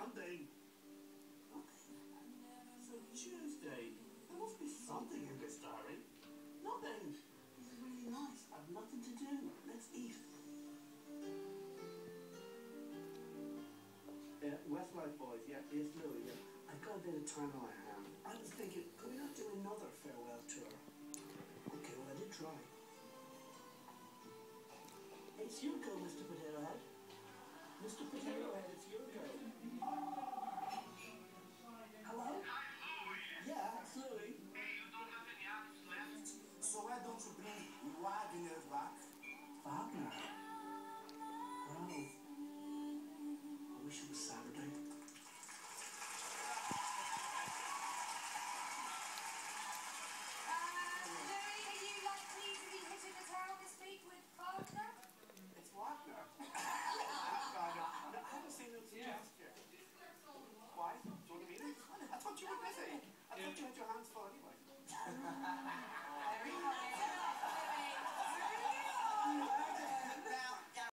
something. So Tuesday. There must be something in this diary. Nothing. Is really nice. I've nothing to do. Let's eat. Uh, Westlife Boys, yeah, yes, Louis, yeah. I've got a bit of time on my hand. I was thinking, could we not do another farewell tour? Okay, well, I did try. It's your go, Mr. Potato Head. Mr. Potato it's Louis. Hey, you